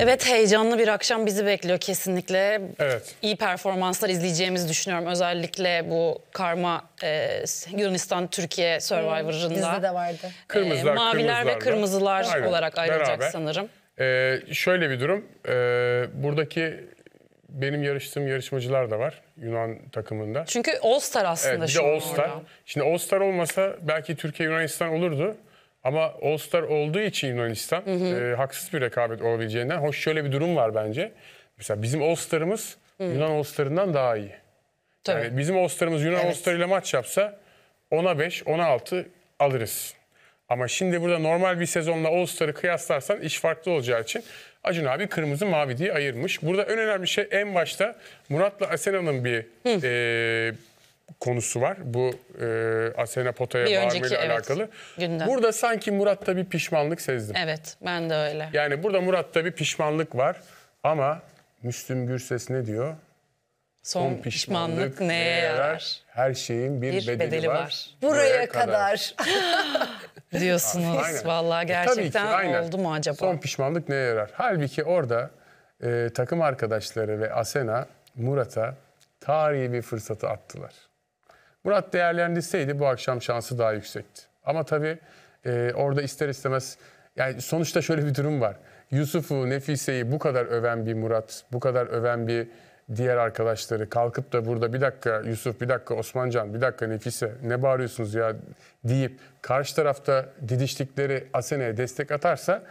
Evet heyecanlı bir akşam bizi bekliyor kesinlikle. Evet. İyi performanslar izleyeceğimizi düşünüyorum. Özellikle bu karma e, Yunanistan-Türkiye Survivor'ında. Bizde de vardı. Kırmızılar, E, maviler ve kırmızılar Aynen, olarak ayrılacak beraber. sanırım. Ee, şöyle bir durum. Ee, buradaki benim yarıştığım yarışmacılar da var Yunan takımında. Çünkü All Star aslında Evet, bir de şu an All Star. orada. Şimdi All Star olmasa belki Türkiye Yunanistan olurdu. Ama All Star olduğu için Yunanistan e, haksız bir rekabet olabileceğinden. Hoş şöyle bir durum var bence. Mesela bizim All Star'ımız Yunan All Star'ından daha iyi. Tabii. Yani bizim All Star'ımız Yunan All Star ile maç yapsa 10'a 5, 10'a 6 alırız. Ama şimdi burada normal bir sezonla All Star'ı kıyaslarsan iş farklı olacağı için Acun abi kırmızı mavi diye ayırmış. Burada en önemli şey en başta Murat'la Asena'nın bir e, konusu var. Bu e, Asena Pota'ya bağırmayla evet, alakalı. gündem. Burada sanki Murat'ta bir pişmanlık sezdim. Evet ben de öyle. Yani burada Murat'ta bir pişmanlık var ama Müslüm Gürses ne diyor? Son, Son pişmanlık, neye yarar? Her şeyin bir, Bir bedeli, bedeli var. var. Buraya kadar. Diyorsunuz. Aynen. Vallahi E, ki, gerçekten aynen. oldu mu acaba? Son pişmanlık neye yarar? Halbuki orada e, takım arkadaşları ve Asena Murat'a tarihi bir fırsatı attılar. Murat değerlendirseydi bu akşam şansı daha yüksekti. Ama tabii e, orada ister istemez yani sonuçta şöyle bir durum var. Yusuf'u, Nefise'yi bu kadar öven bir Murat, bu kadar öven bir diğer arkadaşları kalkıp da burada bir dakika Yusuf, bir dakika Osmancan, bir dakika Nefise ne bağırıyorsunuz ya deyip karşı tarafta didiştikleri Asena'ya destek atarsa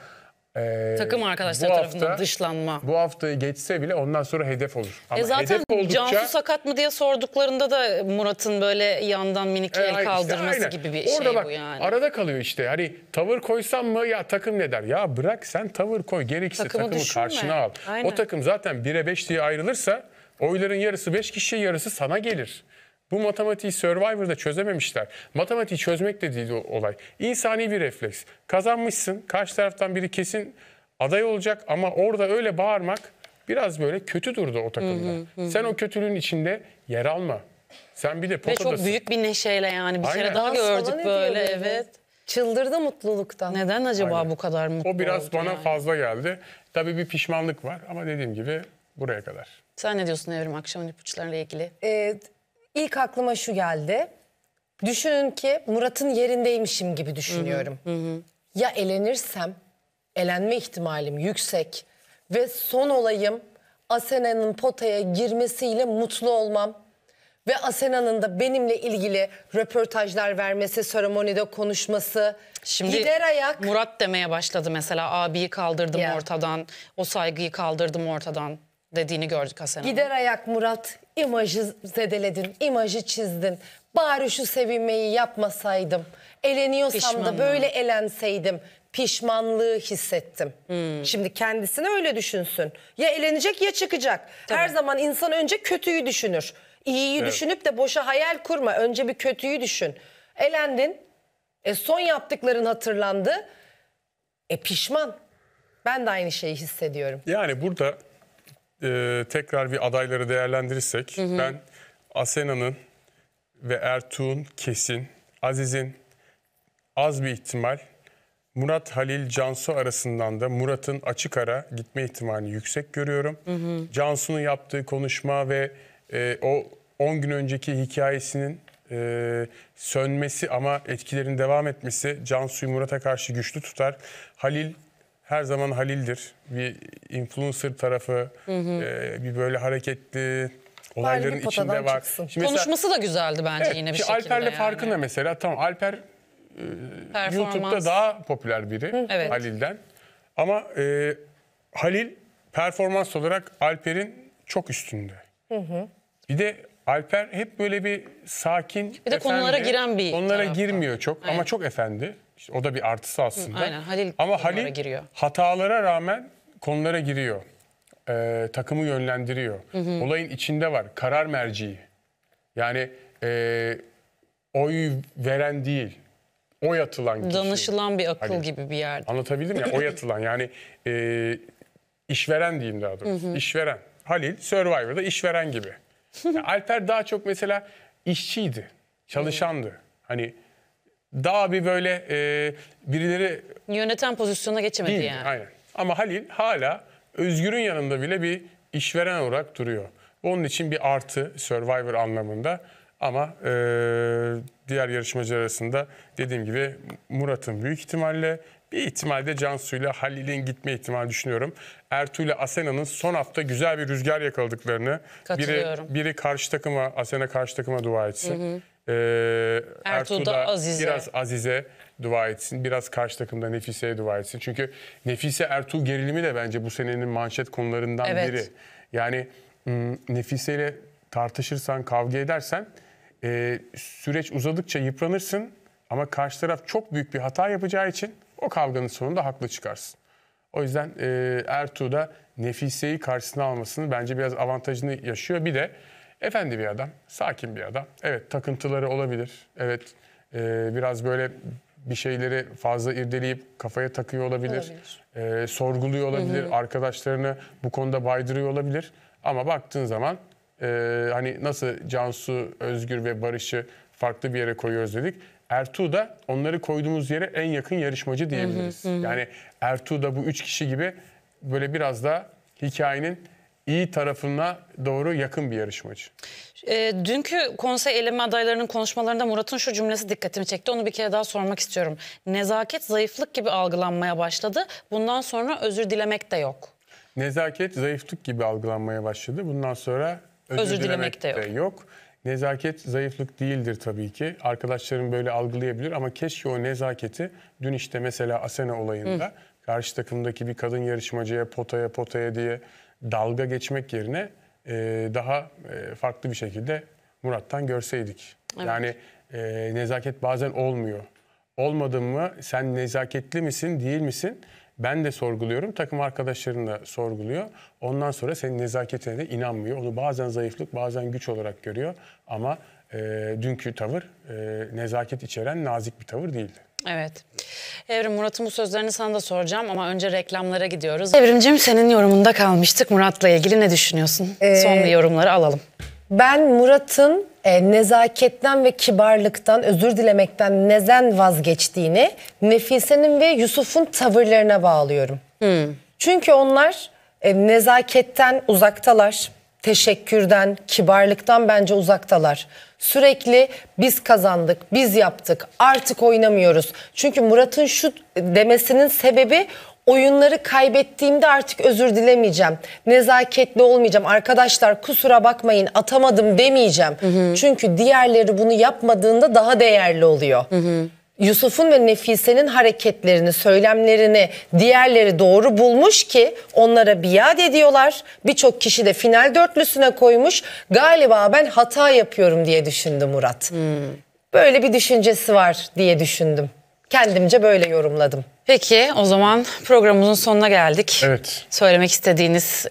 e, Takım arkadaşları bu tarafından hafta- dışlanma. Bu haftayı geçse bile ondan sonra hedef olur. Ama E zaten hedef oldukça... Cansu sakat mı diye sorduklarında da Murat'ın böyle yandan minik E, el işte kaldırması aynen. gibi bir Orada şey bak, bu yani. Arada kalıyor işte. Hani tavır koysam mı ya takım ne der? Ya bırak sen tavır koy. Gerekirse Takımı takımı, düşünme. karşına al. Aynen. O takım zaten 1'e 5 diye ayrılırsa oyların yarısı 5 kişiye yarısı sana gelir. Bu matematiği Survivor'da çözememişler. Matematiği çözmek de değil olay. İnsani bir refleks. Kazanmışsın. Karşı taraftan biri kesin aday olacak ama orada öyle bağırmak biraz böyle kötü durdu o takımda. Sen o kötülüğün içinde yer alma. Sen bir de Ve potadasın. çok büyük bir neşeyle yani bir kere Aynen. daha Dans falan gördük böyle böyle. evet. Çıldırdı mutluluktan. Neden acaba Aynen. bu kadar mutlu O biraz oldu bana yani? fazla geldi. Tabii bir pişmanlık var ama dediğim gibi buraya kadar. Sen ne diyorsun Evrim akşamın ipuçlarıyla ilgili? Ee, ilk aklıma şu geldi. Düşünün ki Murat'ın yerindeymişim gibi düşünüyorum. Ya elenirsem, elenme ihtimalim yüksek ve son olayım Asena'nın potaya girmesiyle mutlu olmam. Ve Asena'nın da benimle ilgili röportajlar vermesi, seremonide konuşması, Şimdi gider ayak Murat demeye başladı mesela abiyi kaldırdım Ya. ortadan, o saygıyı kaldırdım ortadan dediğini gördük Hanım. Gider ayak Murat imajı zedeledin, imajı çizdin. Bari şu sevinmeyi yapmasaydım. Eleniyorsam Pişmanlığı. da böyle elenseydim. Pişmanlığı hissettim. Hmm. Şimdi kendisini öyle düşünsün. Ya elenecek ya çıkacak. Her zaman insan önce kötüyü düşünür. İyiyi Evet. düşünüp de boşa hayal kurma. Önce bir kötüyü düşün. Elendin. E son yaptıkların hatırlandı. E pişman. Ben de aynı şeyi hissediyorum. Yani burada e, tekrar bir adayları değerlendirirsek ben Asena'nın ve Ertuğ'un kesin, Aziz'in az bir ihtimal, Murat Halil Cansu arasından da Murat'ın açık ara gitme ihtimalini yüksek görüyorum. Cansu'nun yaptığı konuşma ve e, o 10 gün önceki hikayesinin e, sönmesi ama etkilerin devam etmesi Cansu'yu Murat'a karşı güçlü tutar. Halil her zaman Halil'dir. Bir influencer tarafı, e, bir böyle hareketli olayların bir potadan içinde var. çıksın. Şimdi mesela- Konuşması da güzeldi bence Evet, yine bir ki şekilde Alper'le yani. farkı ne mesela? Tamam Alper Performans. YouTube'da daha popüler biri Evet. Halil'den. Ama e, Halil performans olarak Alper'in çok üstünde. Bir de Alper hep böyle bir sakin, Bir de konulara giren bir Konulara tarafta. girmiyor çok Aynen. ama çok efendi. İşte o da bir artısı aslında. aynen, Halil ama Halil giriyor. hatalara rağmen konulara giriyor. Ee, takımı yönlendiriyor. Olayın içinde var. Karar merciği. Yani e, oy veren değil. Oy atılan kişi. Danışılan bir akıl Halil. gibi bir yerde. Anlatabildim ya oy atılan yani e, işveren diyeyim daha doğrusu. İşveren. Halil Survivor'da işveren gibi. Ya Alper daha çok mesela işçiydi. Çalışandı. Hani daha bir böyle e, birileri Yöneten pozisyona geçemedi değil. yani. Aynen. Ama Halil hala Özgür'ün yanında bile bir işveren olarak duruyor. Onun için bir artı Survivor anlamında. Ama e, diğer yarışmacılar arasında dediğim gibi Murat'ın büyük ihtimalle bir ihtimalde Cansu ile Halil'in gitme ihtimali düşünüyorum. Ertuğ ile Asena'nın son hafta güzel bir rüzgar yakaladıklarını. Biri, biri karşı takıma, Asena karşı takıma dua etsin. Ee, Ertuğ Ertuğ da da Azize. biraz Azize dua etsin. Biraz karşı takımda Nefise'ye dua etsin. Çünkü Nefise Ertuğ gerilimi de bence bu senenin manşet konularından Evet. biri. Yani m, Nefise ile tartışırsan, kavga edersen e, süreç uzadıkça yıpranırsın. Ama karşı taraf çok büyük bir hata yapacağı için o kavganın sonunda haklı çıkarsın. O yüzden e, Ertuğ da Nefise'yi karşısına almasını bence biraz avantajını yaşıyor. Bir de efendi bir adam, sakin bir adam. Evet takıntıları olabilir. Evet e, biraz böyle bir şeyleri fazla irdeleyip kafaya takıyor olabilir. E, sorguluyor olabilir. Arkadaşlarını bu konuda baydırıyor olabilir. Ama baktığın zaman e, hani nasıl Cansu, Özgür ve Barış'ı farklı bir yere koyuyoruz dedik. Ertuğ da onları koyduğumuz yere en yakın yarışmacı diyebiliriz. Yani Ertuğ da bu üç kişi gibi böyle biraz da hikayenin iyi tarafına doğru yakın bir yarışmacı. E, dünkü konsey eleme adaylarının konuşmalarında Murat'ın şu cümlesi dikkatimi çekti. Onu bir kere daha sormak istiyorum. Nezaket zayıflık gibi algılanmaya başladı. Bundan sonra özür dilemek de yok. Nezaket zayıflık gibi algılanmaya başladı. Bundan sonra özür, Özür dilemek, dilemek de de yok. Nezaket zayıflık değildir tabii ki. Arkadaşlarım böyle algılayabilir ama keşke o nezaketi dün işte mesela Asena olayında karşı takımdaki bir kadın yarışmacıya potaya potaya diye dalga geçmek yerine e, daha e, farklı bir şekilde Murat'tan görseydik. Yani e, nezaket bazen olmuyor. Olmadın mı sen nezaketli misin değil misin? Ben de sorguluyorum. Takım arkadaşların da sorguluyor. Ondan sonra senin nezaketine de inanmıyor. Onu bazen zayıflık bazen güç olarak görüyor. Ama e, dünkü tavır e, nezaket içeren nazik bir tavır değildi. Evet. Evrim Murat'ın bu sözlerini sana da soracağım ama önce reklamlara gidiyoruz. Evrimcim senin yorumunda kalmıştık. Murat'la ilgili ne düşünüyorsun? Son bir yorumları alalım. Ben Murat'ın e, nezaketten ve kibarlıktan, özür dilemekten neden vazgeçtiğini Nefise'nin ve Yusuf'un tavırlarına bağlıyorum. Çünkü onlar e, nezaketten uzaktalar, teşekkürden, kibarlıktan bence uzaktalar. Sürekli biz kazandık, biz yaptık, artık oynamıyoruz. Çünkü Murat'ın şu demesinin sebebi oyunları kaybettiğimde artık özür dilemeyeceğim. Nezaketli olmayacağım. Arkadaşlar kusura bakmayın atamadım demeyeceğim. Çünkü diğerleri bunu yapmadığında daha değerli oluyor. Yusuf'un ve Nefise'nin hareketlerini, söylemlerini diğerleri doğru bulmuş ki onlara biat ediyorlar. Birçok kişi de final dörtlüsüne koymuş. Galiba ben hata yapıyorum diye düşündü Murat. Böyle bir düşüncesi var diye düşündüm. Kendimce böyle yorumladım. Peki o zaman programımızın sonuna geldik. Evet. Söylemek istediğiniz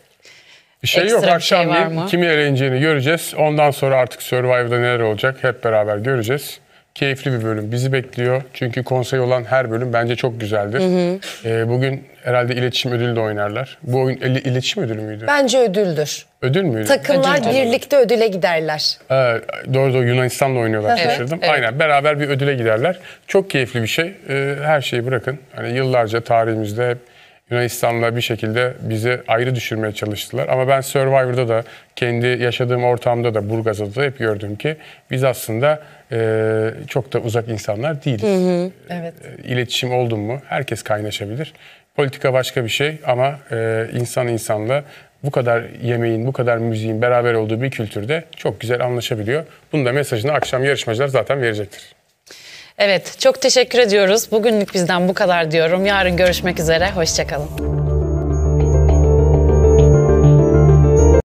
Bir şey Ekstra yok şey akşam mı? kimi eğleneceğini göreceğiz. Ondan sonra artık Survivor'da neler olacak hep beraber göreceğiz. Keyifli bir bölüm bizi bekliyor. Çünkü konsey olan her bölüm bence çok güzeldir. Ee, bugün herhalde iletişim ödülü de oynarlar. Bu oyun il- iletişim ödülü müydü? Bence ödüldür. Ödül müydü? Takımlar Ödül. birlikte ödüle giderler. Ee, doğru doğru Yunanistan'la oynuyorlar Evet, şaşırdım. evet. Aynen beraber bir ödüle giderler. Çok keyifli bir şey. Ee, her şeyi bırakın. Hani yıllarca tarihimizde hep Yunanistan'la bir şekilde bizi ayrı düşürmeye çalıştılar. Ama ben Survivor'da da kendi yaşadığım ortamda da Burgaz'da da hep gördüm ki biz aslında e, çok da uzak insanlar değiliz. Evet. E, İletişim oldu mu herkes kaynaşabilir. Politika başka bir şey ama e, insan insanla bu kadar yemeğin, bu kadar müziğin beraber olduğu bir kültürde çok güzel anlaşabiliyor. Bunun da mesajını akşam yarışmacılar zaten verecektir. Evet çok teşekkür ediyoruz. Bugünlük bizden bu kadar diyorum. Yarın görüşmek üzere. Hoşçakalın.